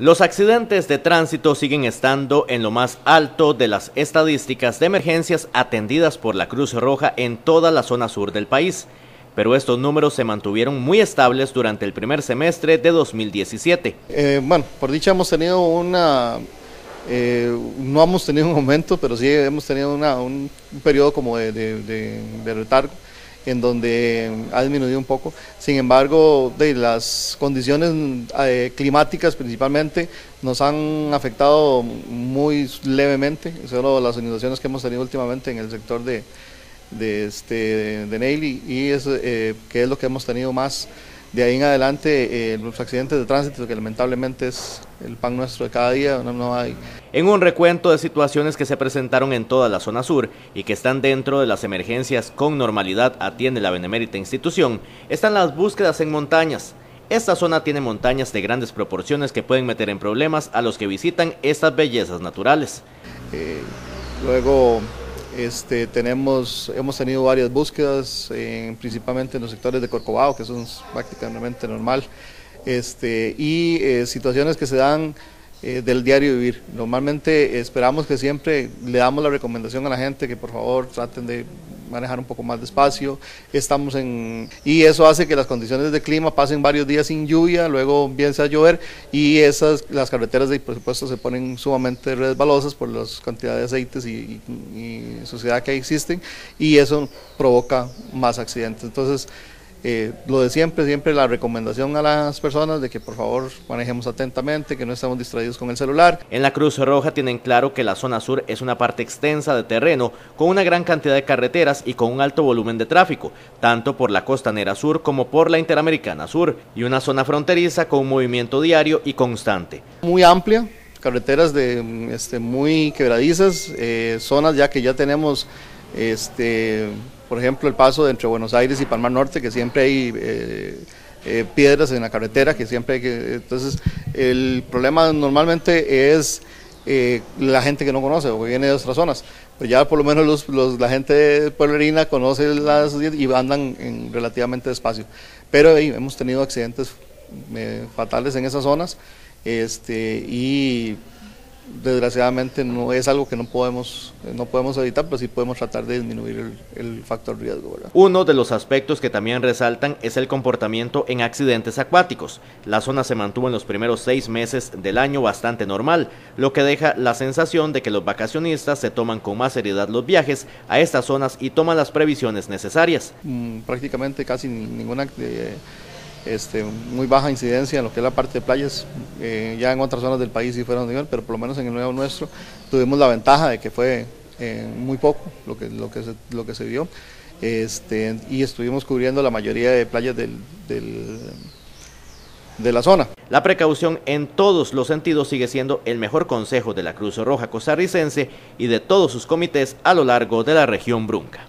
Los accidentes de tránsito siguen estando en lo más alto de las estadísticas de emergencias atendidas por la Cruz Roja en toda la zona sur del país, pero estos números se mantuvieron muy estables durante el primer semestre de 2017. Eh, bueno, por dicha hemos tenido una, eh, no hemos tenido un aumento, pero sí hemos tenido un, periodo como de, de en donde ha disminuido un poco. Sin embargo, de las condiciones eh, climáticas principalmente nos han afectado muy levemente, solo las inundaciones que hemos tenido últimamente en el sector de, de, este, de Neily y es, eh, que es lo que hemos tenido más de ahí en adelante eh, los accidentes de tránsito, que lamentablemente es el pan nuestro de cada día, no, hay. En un recuento de situaciones que se presentaron en toda la zona sur y que están dentro de las emergencias con normalidad atiende la benemérita institución, están las búsquedas en montañas. Esta zona tiene montañas de grandes proporciones que pueden meter en problemas a los que visitan estas bellezas naturales. Eh, luego este, tenemos, hemos tenido varias búsquedas, principalmente en los sectores de Corcovado, que son prácticamente normal, este, y eh, situaciones que se dan eh, del diario vivir. Normalmente esperamos que siempre le damos la recomendación a la gente que por favor traten de manejar un poco más despacio. Estamos en y eso hace que las condiciones de clima pasen varios días sin lluvia, luego empieza a llover y esas las carreteras de por supuesto se ponen sumamente resbalosas por las cantidades de aceites y, y suciedad que existen y eso provoca más accidentes. Entonces eh, lo de siempre, siempre la recomendación a las personas de que por favor manejemos atentamente, que no estemos distraídos con el celular. En la Cruz Roja tienen claro que la zona sur es una parte extensa de terreno con una gran cantidad de carreteras y con un alto volumen de tráfico, tanto por la costanera sur como por la interamericana sur, y una zona fronteriza con un movimiento diario y constante. Muy amplia, carreteras de, este, muy quebradizas, eh, zonas ya que ya tenemos este, por ejemplo, el paso entre Buenos Aires y Palmar Norte, que siempre hay eh, eh, piedras en la carretera, que siempre hay que... Entonces, el problema normalmente es eh, la gente que no conoce o que viene de otras zonas. Pero ya por lo menos la gente pueblerina conoce y andan en relativamente despacio. Pero hemos tenido accidentes fatales en esas zonas este, y desgraciadamente no es algo que no podemos, no podemos evitar, pero sí podemos tratar de disminuir el, factor riesgo. Uno de los aspectos que también resaltan es el comportamiento en accidentes acuáticos. La zona se mantuvo en los primeros seis meses del año bastante normal, lo que deja la sensación de que los vacacionistas se toman con más seriedad los viajes a estas zonas y toman las previsiones necesarias. Mm, prácticamente casi ninguna... Eh, este, muy baja incidencia en lo que es la parte de playas, eh, ya en otras zonas del país sí fueron nivel, pero por lo menos en el nuevo nuestro tuvimos la ventaja de que fue eh, muy poco lo que, lo que, se, lo que se vio este, y estuvimos cubriendo la mayoría de playas del, de la zona. La precaución en todos los sentidos sigue siendo el mejor consejo de la Cruz Roja costarricense y de todos sus comités a lo largo de la región Brunca.